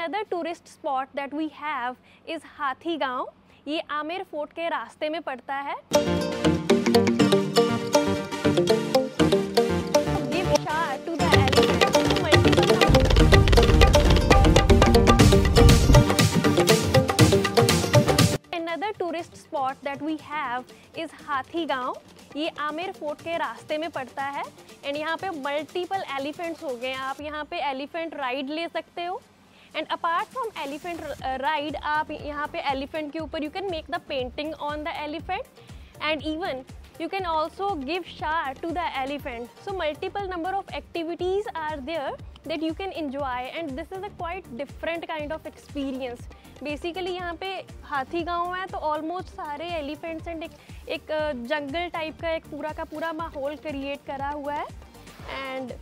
Other tourist spot that we have is Hathi Gaon ये Amer fort के रास्ते में पड़ता है। टूरिस्ट स्पॉट दैट वी हाथी गाँव ये आमेर फोर्ट के रास्ते में पड़ता है। एंड यहाँ पे मल्टीपल एलिफेंट हो गए आप यहाँ पे एलिफेंट राइड ले सकते हो। And apart from elephant ride आप यहाँ पे एलिफेंट के ऊपर you can make the painting on the elephant and even you can also give shower to the elephant so multiple number of activities are there that you can enjoy and this is a quite different kind of experience basically यहाँ पे हाथी गाँव है तो almost सारे elephants and एक, एक uh, जंगल type का एक पूरा का पूरा माहौल क्रिएट करा हुआ है. एंड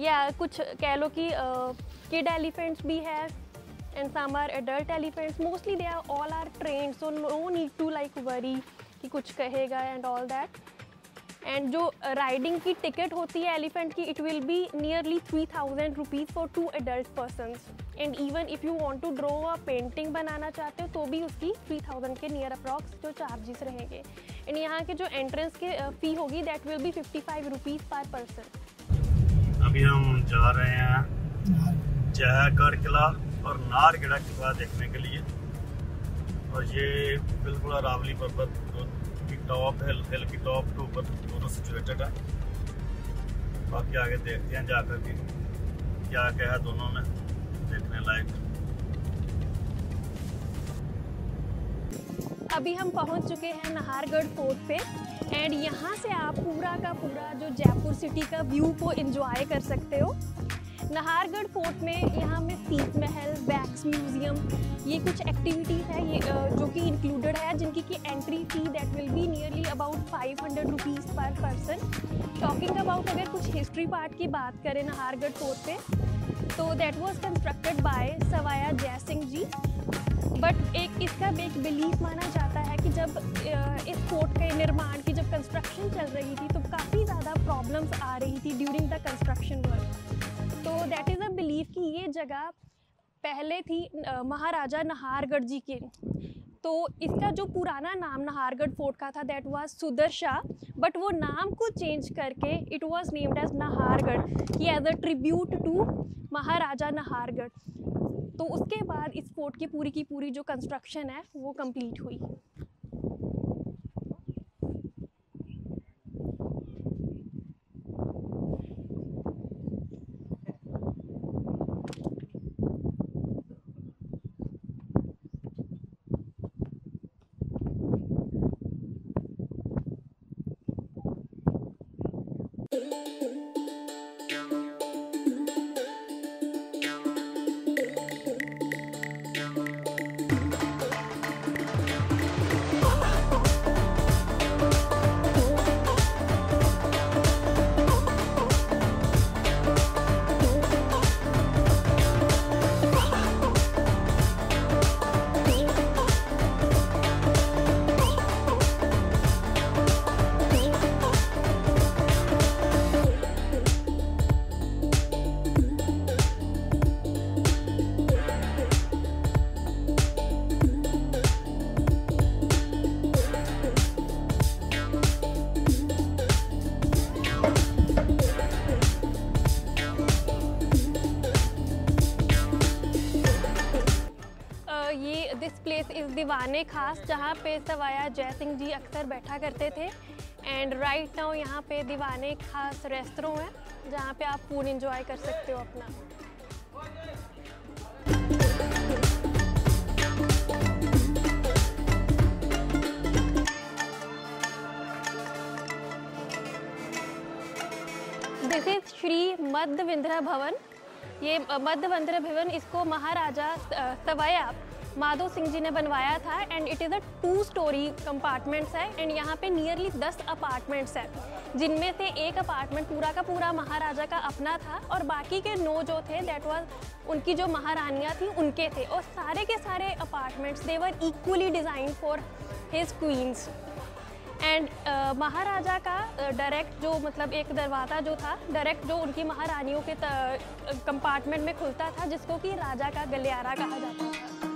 या yeah, कुछ कह लो कि uh, किड एलिफेंट्स भी है and some are adult elephants mostly they are all are train so no need to like worry कि कुछ कहेगा एंड ऑल दैट एंड जो राइडिंग की टिकट होती है एलिफेंट की it will be nearly three thousand rupees for two adult persons and even if you want to draw a painting बनाना चाहते हो तो भी उसकी थ्री थाउज़ेंड के नियर अप्रॉक्स जो चार्जेस रहेंगे. एंड यहाँ के जो एंट्रेंस के फ़ी होगी that will be fifty five rupees पर पर्सन अभी हम जा रहे हैं जयगढ़ किला और नारगढ़ किला देखने के लिए। और ये बिल्कुल अरावली पर्वत की टॉप हिल हिल की टॉप के ऊपर दोनों सिचुएटेड है। बाकी आगे देखते हैं जाकर के क्या क्या है दोनों में देखने लायक। अभी हम पहुँच चुके हैं नाहरगढ़ फोर्ट पे एंड यहाँ से आप पूरा का पूरा जो जयपुर सिटी का व्यू को एंजॉय कर सकते हो। नाहरगढ़ फोर्ट में यहाँ में सीत महल बैक्स म्यूज़ियम, ये कुछ एक्टिविटीज़ है, ये जो कि इंक्लूडेड है, जिनकी की entry fee that will be nearly about five hundred rupees पर पर्सन टॉकिंग अबाउट अगर कुछ हिस्ट्री पार्ट की बात करें नाहरगढ़ फोर्ट पे तो that was constructed by Sawai Jai Singh ji. But एक इसका एक बिलीफ माना जाता है कि जब इस फोर्ट के निर्माण की जब कंस्ट्रक्शन चल रही थी तो काफ़ी ज़्यादा प्रॉब्लम्स आ रही थी ड्यूरिंग द कंस्ट्रक्शन वर्क तो दैट इज़ अ बिलीव कि ये जगह पहले थी महाराजा नाहरगढ़ जी के। तो इसका जो पुराना नाम नाहरगढ़ फोर्ट का था दैट वाज सुदर्शा बट वो नाम को चेंज करके it was named as Nahargarh, कि as a tribute to Maharaja Nahargarh. तो उसके बाद इस फोर्ट की पूरी की पूरी जो कंस्ट्रक्शन है, वो कंप्लीट हुई। दीवाने खास जहाँ पे सवाया जय सिंह जी अक्सर बैठा करते थे। एंड राइट नाउ यहाँ पे दीवाने खास रेस्टोरों है, जहाँ पे आप फ़ूड इंजॉय कर सकते हो अपना। दिस इज़ श्री मध्य विंध्रा भवन ये मध्य भवन इसको महाराजा सवाया। माधो सिंह जी ने बनवाया था and it is a two story compartments है एंड यहाँ पे नियरली दस अपार्टमेंट्स है। जिनमें से एक अपार्टमेंट पूरा का पूरा महाराजा का अपना था और बाकी के नौ जो थे दैट वाज उनकी जो महारानियाँ थी उनके थे। और सारे के सारे apartments they were equally design for his queens and uh, Maharaja का डायरेक्ट uh, जो मतलब एक दरवाज़ा जो था डायरेक्ट जो उनकी महारानियों के कंपार्टमेंट में खुलता था जिसको कि राजा का गलियारा कहा जाता था।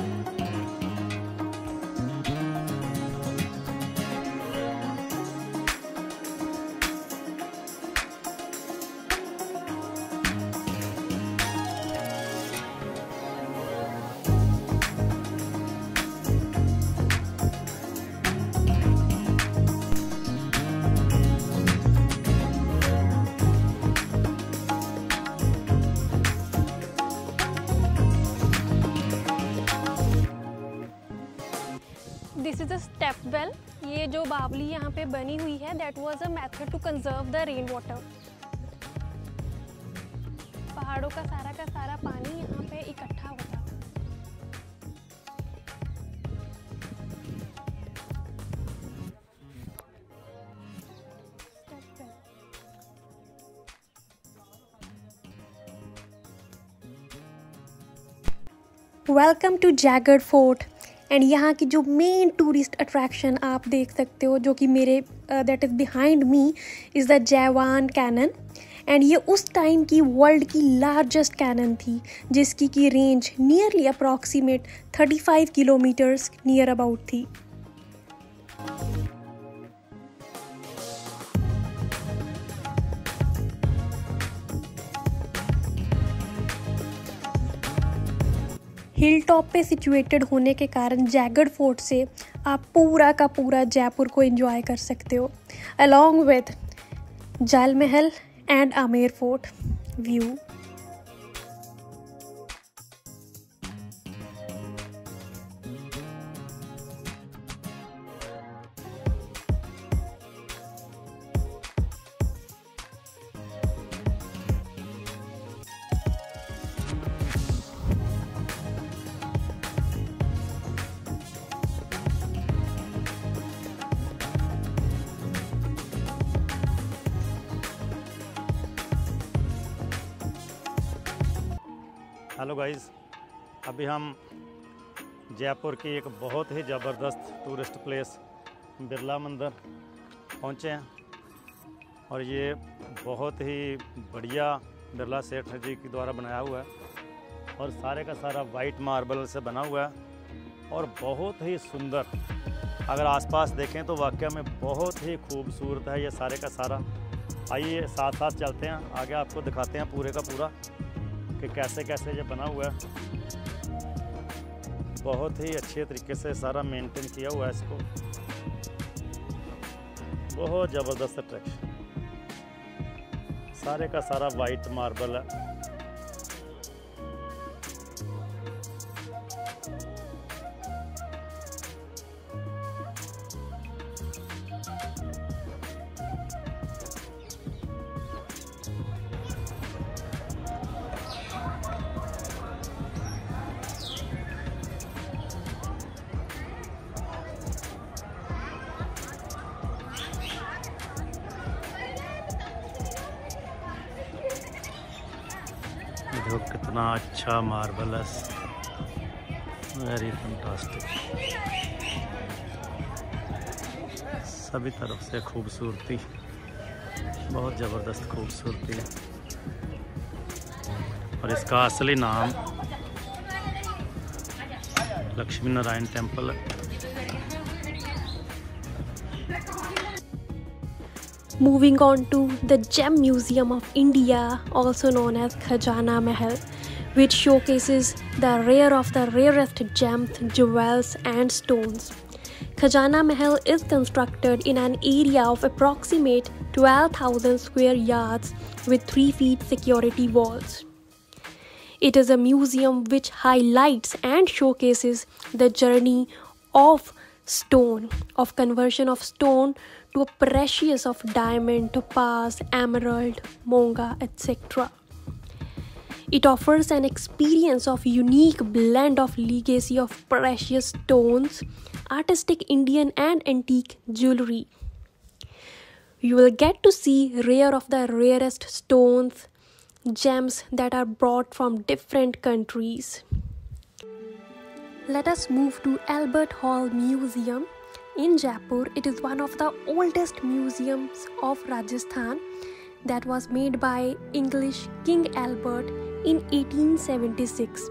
दिस वेल ये जो बावली यहाँ पे बनी हुई है that was a method to conserve the rain water पहाड़ों का सारा का सारा पानी यहाँ पे इकट्ठा होता welcome to Jaigarh fort and यहाँ की जो मेन टूरिस्ट अट्रैक्शन आप देख सकते हो, जो कि मेरे that is behind me is the Jaivana cannon and ये उस टाइम की वर्ल्ड की लार्जेस्ट कैनन थी, जिसकी की range nearly approximate 35 kilometers near about थी. हिल टॉप पे सिचुएटेड होने के कारण जैगड फोर्ट से आप पूरा का पूरा जयपुर को एंजॉय कर सकते हो। Along with Jal Mahal and Amer fort view hello guys, अभी हम जयपुर की एक बहुत ही ज़बरदस्त टूरिस्ट प्लेस, बिरला मंदिर पहुँचे हैं। और ये बहुत ही बढ़िया बिरला सेठ जी के द्वारा बनाया हुआ है और सारे का सारा वाइट मार्बल से बना हुआ है और बहुत ही सुंदर। अगर आसपास देखें तो वाकई में बहुत ही खूबसूरत है ये सारे का सारा। आइए साथ साथ चलते हैं, आगे आपको दिखाते हैं पूरे का पूरा। कि कैसे कैसे ये बना हुआ है। बहुत ही अच्छे तरीके से सारा मेंटेन किया हुआ है इसको। बहुत ज़बरदस्त अट्रैक्शन सारे का सारा वाइट मार्बल है। जो कितना अच्छा मार्बल है। वेरी फंटास्टिक सभी तरफ़ से खूबसूरती। बहुत ज़बरदस्त खूबसूरती। है और इसका असली नाम लक्ष्मी नारायण टेंपल है। Moving on to the Gem Museum of India, also known as Khajana Mahal, which showcases the rare of the rarest gems, jewels, and stones. Khajana Mahal is constructed in an area of approximate 12,000 square yards with 3 feet security walls. It is a museum which highlights and showcases the journey of stone, of conversion of stone to a precious of diamond, topaz, emerald, monga, etc. It offers an experience of unique blend of legacy of precious stones, artistic Indian and antique jewelry. You will get to see rare of the rarest stones, gems that are brought from different countries. Let us move to Albert Hall Museum in Jaipur. It is one of the oldest museums of Rajasthan that was made by English King Albert in 1876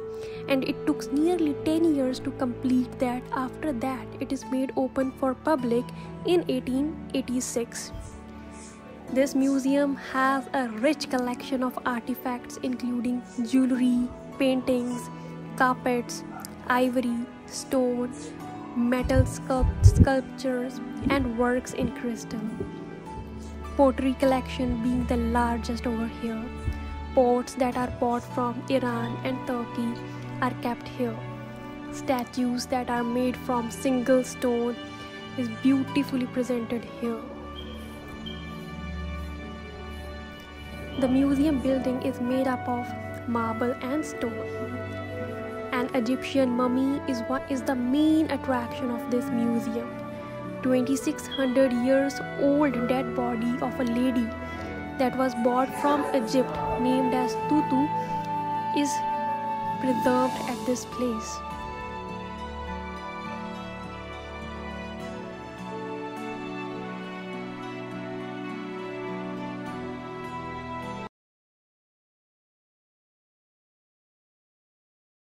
and it took nearly 10 years to complete that after that it is made open for public in 1886 this museum has a rich collection of artifacts including jewelry paintings carpets ivory stone metal sculpt- sculptures and works in crystal pottery collection being the largest over here. Pots that are bought from Iran and Turkey are kept here. Statues that are made from single stone is beautifully presented here. The museum building is made up of marble and stone. An Egyptian mummy is what is the main attraction of this museum. 2600 years old dead body of a lady that was brought from Egypt named as Tutu is preserved at this place.